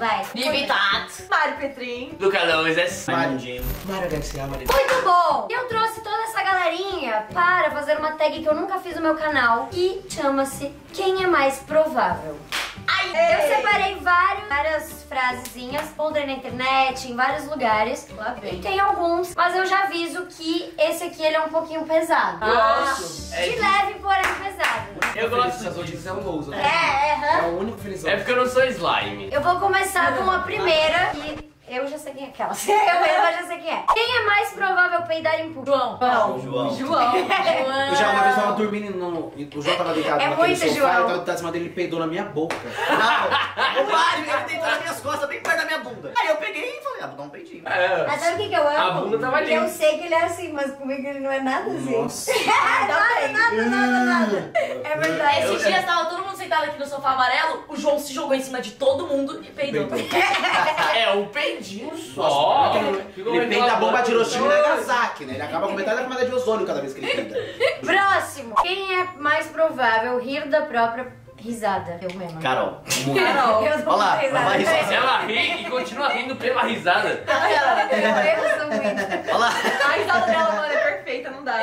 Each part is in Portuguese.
Vai. Bibitat. Mário Petrin. Luca Louzes. Raimundinho. Mara Garcia, Maria. Muito bom! Eu trouxe toda essa galerinha para fazer uma tag que eu nunca fiz no meu canal e chama-se Quem é mais provável? Eu separei vários, várias frasezinhas, encontrei na internet, em vários lugares. Lá E vem. tem alguns, mas eu já aviso que esse aqui ele é um pouquinho pesado. Gosto. É, De leve, porém pesado. eu gosto. Essas notícias é o Lousa. É, é, o único felizão. É porque eu não sou slime. Eu vou começar com a primeira que eu já sei quem é aquela. Eu mesma já sei quem é. Quem é mais provável peidar em público? João. João. João. Eu já uma vez tava dormindo no. O João tava deitado É naquele muito, sofá João. eu tava deitado em cima dele ele peidou na minha boca. Não, o Mário, ele deitou nas minhas costas, bem perto da minha bunda. Aí eu peguei e falei, ah, vou dar um peidinho. É. Mas sabe o que, que eu amo? A bunda tava Porque eu ali. sei que ele é assim, mas comigo ele não é nada assim. Nossa. nada, nada, nada, nada. É verdade. Esses dias tava todo mundo sentado aqui no sofá amarelo, o João se jogou em cima de todo mundo e peidou. É um peidinho só. Ele peida a bomba de Hiroshima e Nagasaki, né? Ele acaba com metade da camada de ozônio cada vez que ele peida. Próximo. Quem é mais provável rir da própria risada? Eu mesma. Carol. Carol. Eu Olha lá, vai risar. Ela ri e continua rindo pela risada. Eu sou muito. Olha lá. A risada dela, mano, é perfeita, não dá.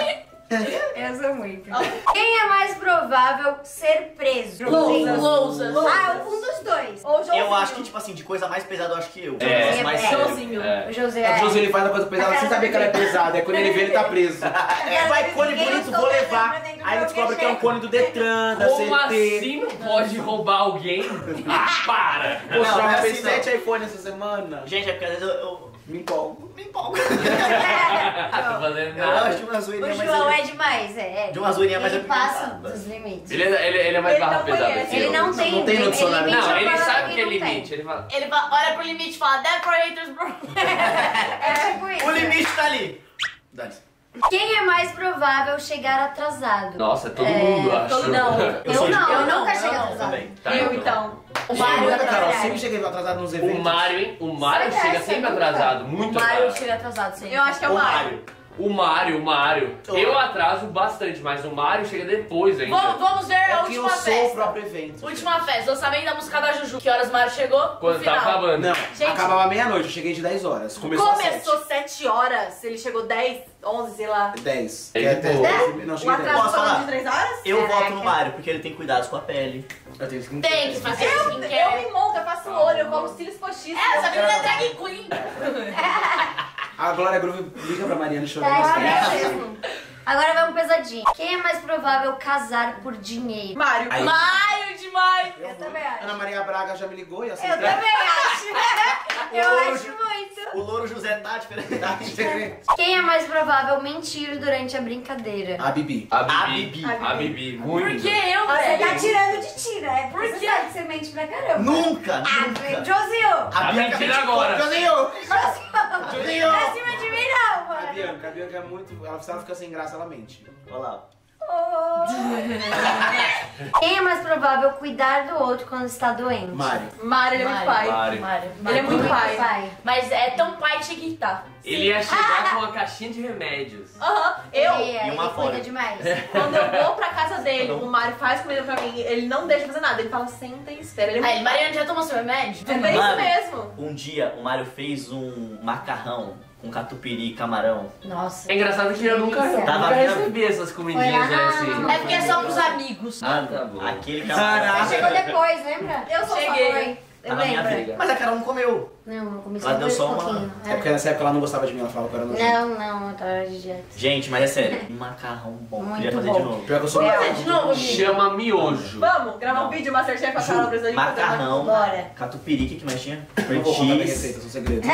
Eu sou muito. Quem é mais provável ser preso? Lousas. Lousas. Ah, um dos dois. Ou Joãozinho. Eu acho que, tipo assim, de coisa mais pesada, eu acho que eu. É. Mais É. sério. Joãozinho. É. O José. É, o José ele faz a coisa pesada sem saber que ela é pesada. É quando ele vê, ele tá preso. É, Vai, cone bonito, vou levar. Aí ele descobre que é um cone do Detran, da Como CT. assim não pode roubar alguém? Ah, para! Pô, Não, é roubei assim, sete iPhone essa semana. Gente, é porque às vezes eu, eu Me empolgo. me empolgo. Tá fazendo Eu gosto nada. de uma O zoeirinha, João eu- é demais, é. é. De uma zoeirinha mais Ele passa apimentada. dos limites. Ele é, ele, ele é mais Ele barra não pesada conhece. que Ele eu. não tem. não tem no dicionário. limite Não, é ele sabe que é não tem. limite. Ele fala. Ele va- olha pro limite e fala, Dead for haters, bro. É tipo isso. O limite tá ali. Dane-se. Quem é mais provável chegar atrasado? Nossa, todo mundo acha. todo- não. Eu, sou de- não, eu eu não, nunca eu chego não, atrasado. Também. Tá, eu, então. O Mário é Carol. Sempre cheguei atrasado nos eventos. O Mário, hein? O Mário Sai chega dessa, sempre atrasado, muito O Mário atrasado. chega atrasado sempre. Eu acho que é O o Mário. O Mário, o Mário. Oh. Eu atraso bastante, mas o Mário chega depois ainda. Vamos, vamos ver É a que eu última sou o festa. próprio evento. Última festa, lançamento da música da Juju. Que horas o Mário chegou? Quando tá final. acabando. Não, Gente- acabava meia-noite, eu cheguei de 10 horas. Começou, Começou às 7. 7 horas, ele chegou 10, 11, sei lá. 10. É Que é de até- boa. Não, O cheguei 10. atraso Posso falar? de 3 horas? Eu Caraca. voto no Mário, porque ele tem cuidados com a pele. Eu tenho que Tem que fazer Eu, skincare. eu me monto, eu faço o olho, eu colo cílios postiços. É, essa eu- menina é drag queen. A Glória Groove liga pra Mariana e chora. Tá, no é mesmo. Agora vamos pesadinho. Quem é mais provável casar por dinheiro? Mário. Aí. Mário demais. Eu também acho. Ana Maria Braga já me ligou e assim. Eu também acho. Eu Hoje- acho muito. O louro José tá diferente. Tá diferente. Quem é mais provável mentir durante a brincadeira? A Bibi. A A Bibi. Bibi. A Bibi. Muito. Por que eu, Você velho? tá tirando de tira, é Por porque você que você mente pra caramba. Nunca, Ah, nunca. Josinho! Tá mentindo agora. Josinho! Josinho! Pra cima de mim não, A mano. Bianca, a Bianca é muito. Ela, se ela fica sem graça, ela mente. Olha lá. Quem é mais provável cuidar do outro quando está doente? Mário. Mário, ele é muito pai. Mário. Mário. Ele é muito pai. Mas é tão pai tinha que tá. Ele ia chegar com uma caixinha de remédios. Aham, eu, Ele, E uma ele fora. cuida demais. quando eu vou pra casa dele, o Mário faz comida pra mim, ele não deixa fazer nada, ele fala, senta e espera. Ele é Aí, muito Mariana já tomou seu remédio? É bem isso mesmo. Um dia o Mário fez um macarrão com catupiry e camarão. Nossa. É engraçado que eu nunca, Delícia. nunca Tava recebi essas comidinhas Foi lá né, na- assim. É porque é só pros amigos. Ah, tá bom. Aquele Caraca. camarão. Você chegou depois, lembra? Eu sou Cheguei. sua mãe. Eu Tá na minha lembro. briga. Mas a Carol não comeu. Não, eu comi Ela deu só um uma- pouquinho. É porque nessa época ela não gostava de mim, ela falava que eu era nojento. Não, não, eu tava de dieta. Gente, mas é sério. Um macarrão bom. Muito Queria fazer bom. de novo. Pior que eu sou Vamos fazer de novo, amigo? Chama miojo. Vamos gravar um vídeo Masterchef com a Carol Brasil. Macarrão, Bora. catupiry, o que que mais tinha? Não vou contar minha receita, são segredos.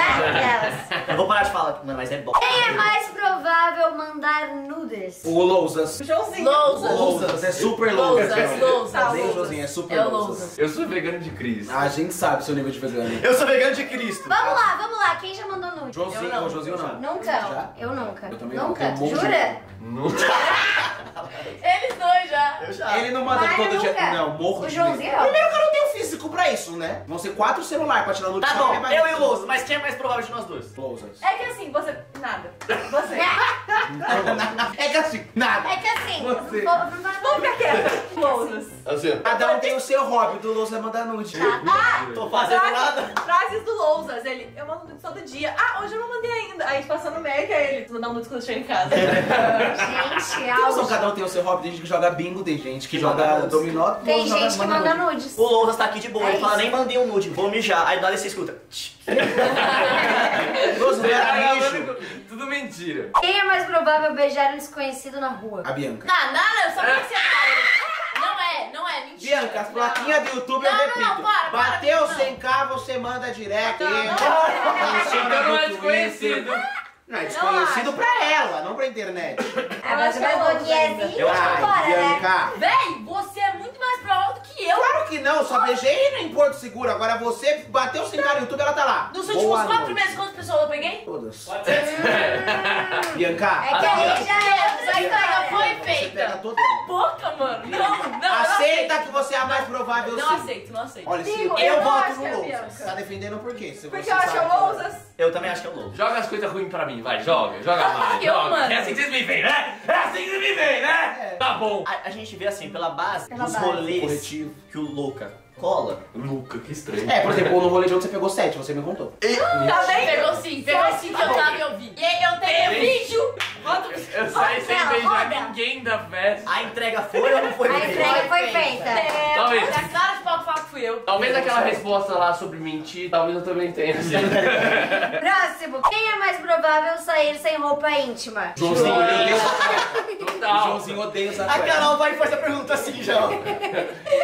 Eu vou parar de falar, mas é bom. Quem é mais provável mandar nudes? O Lousas. Joãozinho. Lousas. Lousas, é super Lousas, Lousas. Lousas. O Josinho, é super É o Lousas. Lousas. Eu sou vegano de Cris. A gente sabe o seu nível de vegano. Eu sou vegano de Cristo. Vamos lá, vamos lá. Quem já mandou nude? Josinho, Eu não. o Josinho não. Nunca. Já? Eu nunca. Eu também não, nunca. um de- Jura? Nunca. Eles dois já. Eu já. Ele não manda Mário todo dia. nunca. Não, morro O de Joãozinho? medo. Primeiro que eu não tenho físico pra isso, né? Vão ser quatro celulares pra tirar no Tá bom, eu e o Lousa, mas quem é mais provável de nós dois? Lousas. É que assim, você. Nada. Você. É que assim, nada. É que assim, Você. Vamos ficar quieta. Lousas. Assim, Cada um tem o seu hobby, do Lousa é mandar nude. Tô fazendo nada. Pra frases do Lousas. Ele, eu mando nudes todo dia. Ah, hoje eu não mandei ainda. Aí a gente passou no Mac, aí ele, tu mandar um nudes quando chega em casa. Gente, Tem noção, auge. cada um tem o seu hobby, tem gente que joga bingo, tem gente que joga dominó. Tem gente que manda nude. nudes. O Lousas tá aqui de boa, É ele fala, isso. nem mandei um nude, vou mijar. Aí do nada você escuta. Mano, Tudo mentira. Quem é mais provável beijar um desconhecido na rua? A Bianca. Não, não, não, eu só conheci a cara. Não é, não mentira. Bianca, as plaquinhas do YouTube eu Não, não, repito. não, para, para, Bateu não. 100k, você manda direct. Não, não. Não no é desconhecido. Não, é desconhecido pra ela, não pra internet. Mas acho vai é Eu que- vambora, Ai, né? Bianca. Véi, você é muito mais provável do que eu. Claro que não, só beijei em Porto Seguro. Agora você bateu 100k no YouTube, ela tá lá. Nos Boa últimos quatro noite. meses, quantas pessoas eu peguei? Todas. Pode ser. Bianca, É que aí já é Essa entrega história. foi você feita. todas. Boca, mano. Não, não, Aceita que você é a mais provável Não sim. aceito, não aceito. Olha, se eu, eu voto é no a Lousas. Bianca. Tá defendendo por quê? Se Porque você eu acho que é o Lousas. Eu também acho que é o Lousas. Joga as coisas ruins pra mim, vai, joga, joga mais, Eu, joga. mano. É assim que vocês me veem, né? É assim que vocês me veem, né? Tá bom. A, a gente vê assim, pela base Pela dos base. rolês Corretivo. que o Louca cola. Luca, que estranho. É, por exemplo, no rolê de ontem você pegou 7, você me contou. Tá bem? Pegou sim, pegou sim que eu tava e eu vi. E aí eu tenho vídeo. Bota Eu saí sem beijar roda. ninguém da festa. A entrega foi ou não foi A feita? entrega foi feita. É, Talvez. Fui eu. Talvez aquela resposta lá sobre mentir, talvez eu também tenha. Próximo. Quem é mais provável sair sem roupa íntima? Joãozinho odeia Total. Joãozinho odeia essa A Carol vai e faz a pergunta assim já. ó.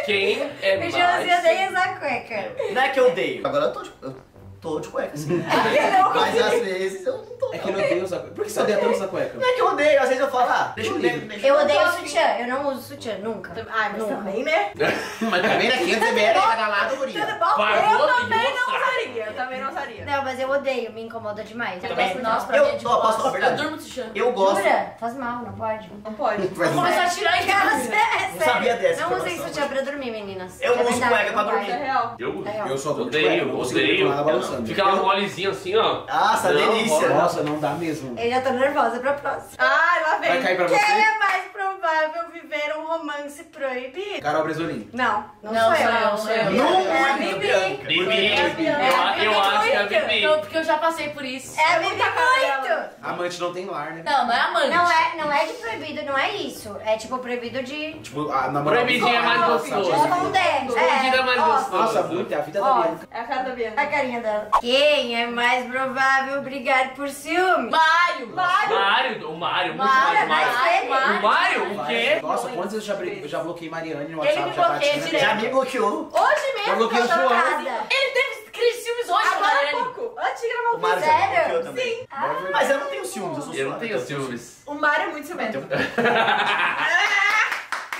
Quem é O mais... Joãozinho odeia essa cueca. Não é que eu odeio. Agora eu tô eu tô de cueca, assim. Mas às vezes eu não tô. É que ele odeia essa cueca. Por que você odeia tanto essa cueca? Não é que eu odeio, às vezes eu falo, ah, deixa eu Lindo. deixa Eu odeio gosto. sutiã. Eu não uso sutiã, nunca. Ai, mas Nunca. também, né? Mas também né? 500 ml cada lado, guria. Tudo bom? Pagou, eu também não usaria. Eu também não usaria. Não, mas eu odeio, me incomoda demais. Eu gosto Nossa, não. pra Eu- mim é de posso falar a verdade? Eu durmo chão. Eu gosto. Jura? Faz mal, não pode. Não pode. Vou começar a tirar em casa. é sério. sabia dessa Não usem sutiã pra dormir, meninas. Eu É não uso cueca pra não dormir. É real. Eu É real. Eu só Odeio, não odeio. Balançando. Fica lá molezinho assim, ó. Nossa, Não, delícia. Nossa, não dá mesmo. Eu já tô nervosa pra próxima. Ai, lá vem. Vai cair pra Quem você? é mais provável viver um romance proibido? Carol Bresolim. Não, não, Não, sou sou eu. eu, sou eu. Não, É a muito, Bibi. Bianca. Bibi. É a Bianca. Eu, eu acho que é a. Bibi. Não, porque eu já passei por isso. É a Bibi muito. Amante não tem lar, né? Não, não é amante. Não é, não é de proibido, não é isso. É tipo proibido de Tipo, a namorada. Proibidinho é mais gostoso. esconder. Escondido é mais ó, gostoso. Nossa, muito, é a vida Ó. da Bianca. É a cara da A Bianca. carinha dela. Quem é mais provável brigar por ciúme? Mário. Mário, o Mário, muito Mário, mais. Mas Mário. ele- Mário. O Mário, o quê? Nossa, quantas vezes eu já, bri- eu já bloqueei Mariane no Ele WhatsApp? me já bati bloqueia na direto. Já me bloqueou. Hoje Já mesmo. bloqueei o João. Ele teve crise de ciúmes hoje, Agora há Mariane. pouco. Antes de gravar O o Mário vídeo. já Sério? bloqueou também. Sim. Mas eu não tenho ciúmes, eu sou Eu não suave, tenho então. ciúmes. O Mário é muito ciumento.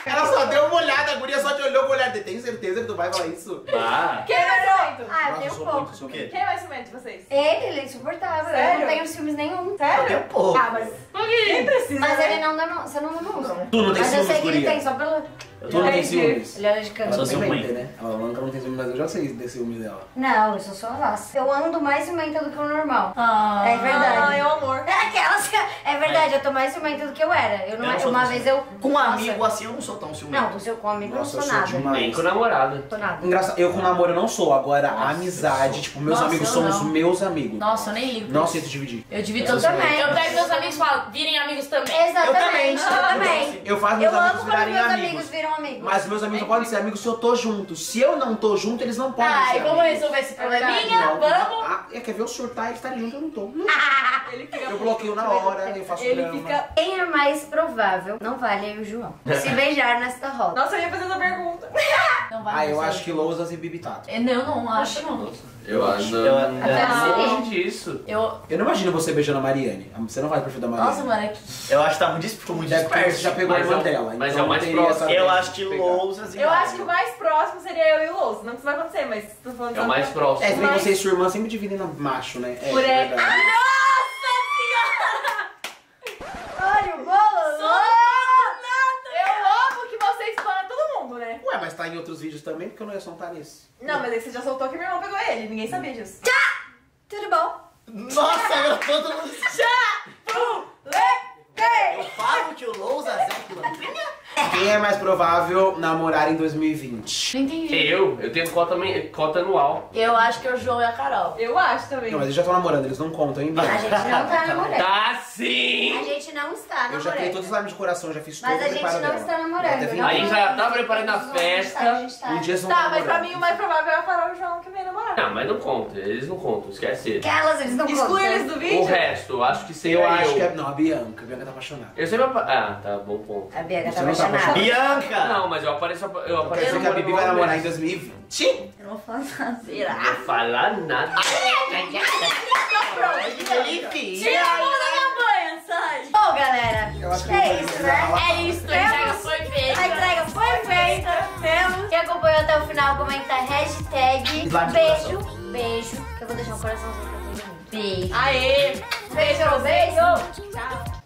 Ela só deu uma olhada, a guria só te olhou com o olhar. Tem certeza que tu vai falar isso? Ah. Quem é mais ciumento? Ah, eu Nossa, tenho sou pouco. muito, sou O quê? Quem é mais ciumento de vocês? Ele, ele é insuportável. Eu Sério? não tenho ciúmes nenhum. Eu tenho pouco. Ah, mas quem precisa, Mas né? ele não demonstra. Você não demonstra. Tu não tem Mas eu ciúmes, sei que ele guria? tem, só pelo. Tu não tem Entendi. ciúmes? Ele. Sou também ciumenta. mente, né? Ela nunca não tem ciúmes, mas eu já sei desse ciúmes dela. Não, eu sou só laço. Eu ando mais ciumenta do que o normal. Ah. É verdade. Ah, é o amor. É aquelas. É verdade, eu tô mais ciumenta do que eu era. Eu não, Eu não sou uma vez eu. Com um Nossa. amigo assim eu não sou tão ciumento. Não, com seu com amigo Nossa, eu eu não sou sou nada. demais. Nem com namorada. Sou nada. Engraçado, eu com namoro eu não sou, agora Nossa, a amizade, eu tipo, meus Nossa, amigos eu são os meus amigos. Nossa, eu nem ligo. Não aceito dividir. Eu divido Eu também. Eu pego meus amigos e falo, virem amigos também. Exatamente, eu Eu também. Eu faço Eu meus amo amigos quando virarem meus amigos. amigos viram amigos. Mas meus amigos podem ser amigos se eu tô junto. Se eu não tô junto, eles não podem Tá, ser e vamos amigos. resolver esse É probleminha? Não, Vamos? Ah, é, quer ver eu surtar e estarem junto, eu não tô. Ele fica Eu bloqueio na hora, eu faço Ele drama. fica. Quem é mais provável? Não vale aí o João. Se beijar nesta roda. Nossa, eu ia fazer essa pergunta. Não vai Ah, eu acho que Lousas e Bibi Tato. Eu não, eu não acho não. Eu acho. Eu- Não, Até longe disso. Eu. Eu não imagino você beijando a Mariane. Você não faz o perfil da Mariane. Nossa, mano, é que. Eu acho que tá muito, dis- ficou muito porque você disperso. já pegou a Mas irmã é o- dela. mas então é o mais não teria próximo. essa Eu acho que pegar. Lousas e Eu acho que o mais próximo seria eu e o Louso. Não que isso vai acontecer, mas tô falando É o mais É, próximo. se bem que Mas- você e sua irmã sempre dividem na macho, né? É, Por é verdade. Olha o bolo! Eu amo que você expõe todo mundo, né? Ué, mas tá vídeos também, porque eu não ia soltar nesse. Não, mas aí você já soltou que meu irmão pegou ele. Ninguém sabia disso. Tudo bom? Nossa, agora todo mundo... Eu falo que o Lousas é pilantrinha? Quem é mais provável namorar em 2020? Não entendi. Eu, eu tenho cota, cota anual. Eu acho que é o João e a Carol. Eu acho também. Não, mas eles já estão namorando, eles não contam, hein, A gente não tá namorando. Tá A sim! gente não está Eu já criei namorando. todos os lábios de coração, já fiz todo Mas a gente não dela. está namorando. não A gente já tá preparando a festa. tá, a gente tá. Um dia são Tá, mas pra mim o mais provável é a Carol e o João que vem. Não, mas não conta, eles não contam, esquece eles. Aquelas, eles não Exclui contam. eles do O vídeo? resto, eu acho que seria Eu eu. acho que é. Não, a Bianca. A Bianca tá apaixonada. Eu sempre apa... Ah, tá, bom ponto. A Bianca tá Você não tá apaixonada. Bianca! Não, mas eu apareço, eu Quer apareço dizer que a Bibi vai namorar em mesmo. 2020? Eu não vou falar. Será? Não vou falar nada. Felipe! Tira a mão da minha banha, sai. Bom, galera, Eu acho que é não vai isso, né? É isso, até o final, comenta hashtag beijo, beijo. Que eu vou deixar um coraçãozinho pra todo mundo. Beijo. Aê! Beijo, beijo.